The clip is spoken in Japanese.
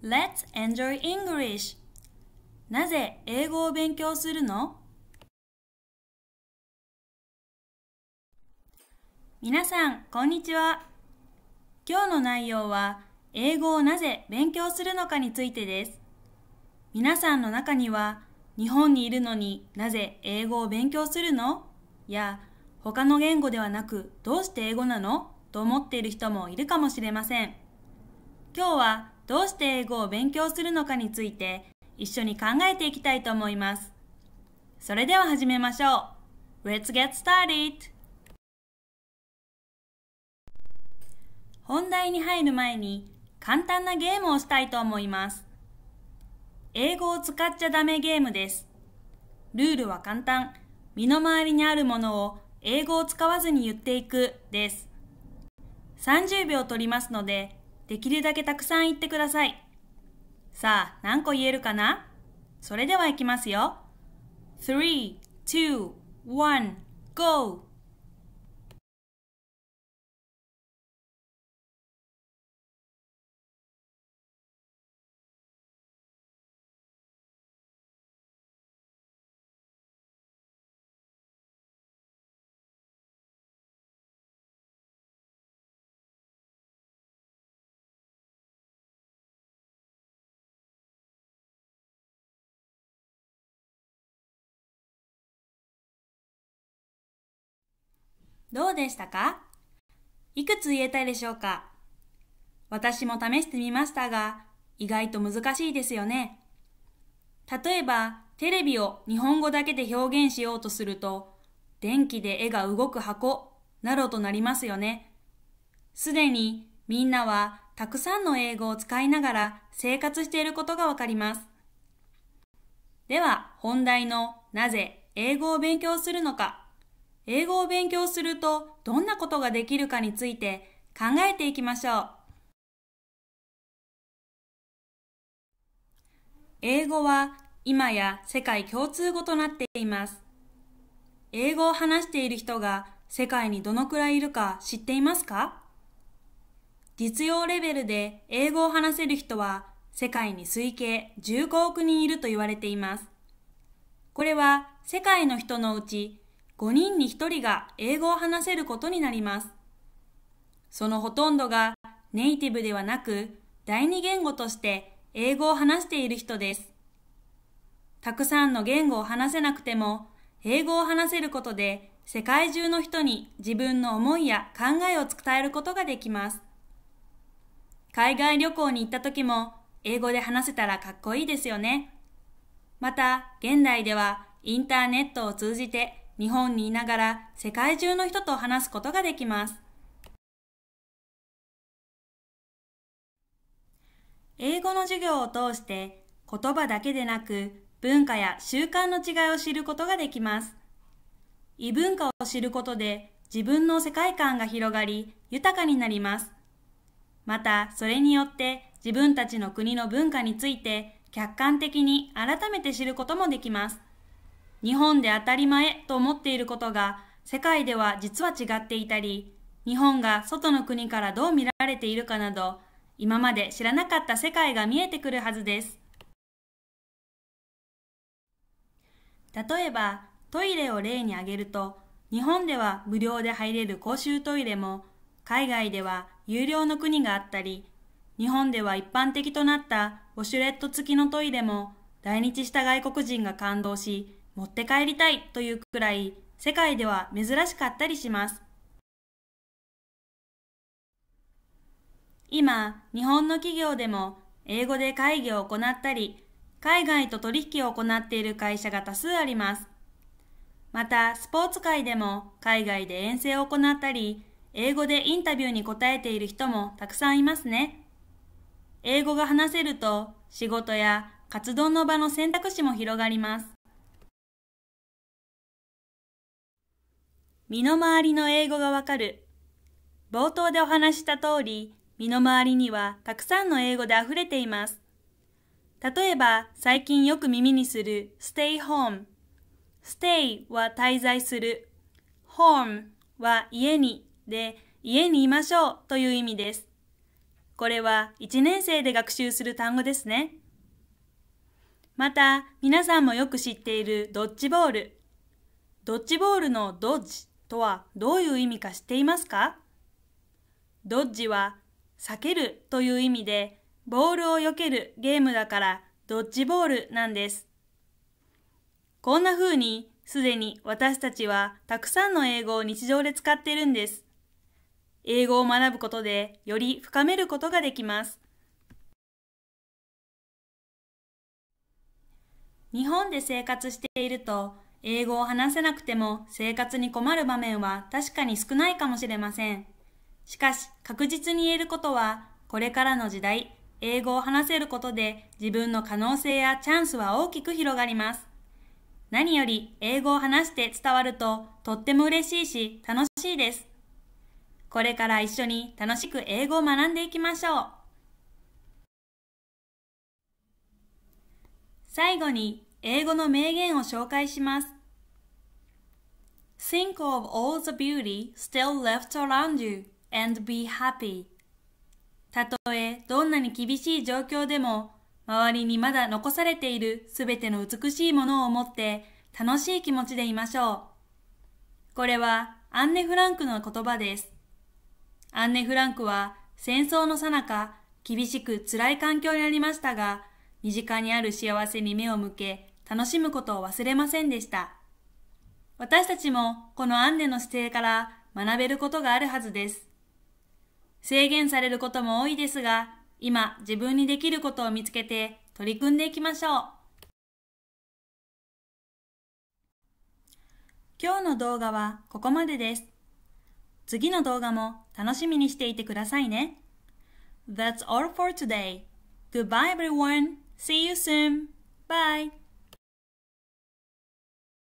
Let's enjoy English! なぜ英語を勉強するの？皆さん、こんにちは。今日の内容は、英語をなぜ勉強するのかについてです。皆さんの中には、日本にいるのになぜ英語を勉強するの？や、他の言語ではなくどうして英語なの？と思っている人もいるかもしれません。今日はどうして英語を勉強するのかについて一緒に考えていきたいと思います。それでは始めましょう。Let's get started! 本題に入る前に簡単なゲームをしたいと思います。英語を使っちゃダメゲームです。ルールは簡単。身の回りにあるものを英語を使わずに言っていくです。30秒取りますので、できるだけたくさん言ってください。さあ、何個言えるかな？それではいきますよ。3、2、1、GO! どうでしたか？いくつ言えたでしょうか？私も試してみましたが、意外と難しいですよね。例えば、テレビを日本語だけで表現しようとすると、電気で絵が動く箱などとなりますよね。すでにみんなはたくさんの英語を使いながら生活していることがわかります。では、本題のなぜ英語を勉強するのか英語を勉強するとどんなことができるかについて考えていきましょう。英語は今や世界共通語となっています。英語を話している人が世界にどのくらいいるか知っていますか？実用レベルで英語を話せる人は世界に推計15億人いると言われています。これは世界の人のうち5人に1人が英語を話せることになります。そのほとんどがネイティブではなく第二言語として英語を話している人です。たくさんの言語を話せなくても英語を話せることで世界中の人に自分の思いや考えを伝えることができます。海外旅行に行った時も英語で話せたらかっこいいですよね。また、現代ではインターネットを通じて日本にいながら世界中の人と話すことができます。英語の授業を通して言葉だけでなく文化や習慣の違いを知ることができます。異文化を知ることで自分の世界観が広がり豊かになります。またそれによって自分たちの国の文化について客観的に改めて知ることもできます。日本で当たり前と思っていることが世界では実は違っていたり、日本が外の国からどう見られているかなど、今まで知らなかった世界が見えてくるはずです。例えば、トイレを例に挙げると、日本では無料で入れる公衆トイレも、海外では有料の国があったり、日本では一般的となったウォシュレット付きのトイレも、来日した外国人が感動し、持って帰りたいというくらい世界では珍しかったりします。今、日本の企業でも英語で会議を行ったり、海外と取引を行っている会社が多数あります。また、スポーツ界でも海外で遠征を行ったり、英語でインタビューに答えている人もたくさんいますね。英語が話せると仕事や活動の場の選択肢も広がります。身の回りの英語がわかる。冒頭でお話した通り、身の回りにはたくさんの英語で溢れています。例えば、最近よく耳にする stay home。stay は滞在する。home は家にで、家にいましょうという意味です。これは1年生で学習する単語ですね。また、皆さんもよく知っているドッジボール。ドッジボールのドッジとはどういう意味か知っていますか？ドッジは避けるという意味で、ボールを避けるゲームだからドッジボールなんです。こんな風にすでに私たちはたくさんの英語を日常で使っているんです。英語を学ぶことでより深めることができます。日本で生活していると英語を話せなくても生活に困る場面は確かに少ないかもしれません。しかし確実に言えることはこれからの時代英語を話せることで自分の可能性やチャンスは大きく広がります。何より英語を話して伝わるととっても嬉しいし楽しいです。これから一緒に楽しく英語を学んでいきましょう。最後に英語の名言を紹介します。Think of all the beauty still left around you and be happy. たとえどんなに厳しい状況でも周りにまだ残されているすべての美しいものを持って楽しい気持ちでいましょう。これはアンネ・フランクの言葉です。アンネ・フランクは戦争の最中、厳しく辛い環境にありましたが、身近にある幸せに目を向け、楽しむことを忘れませんでした。私たちもこのアンネの姿勢から学べることがあるはずです。制限されることも多いですが、今自分にできることを見つけて取り組んでいきましょう。今日の動画はここまでです。次の動画も楽しみにしていてくださいね。That's all for today. Goodbye everyone. See you soon. Bye.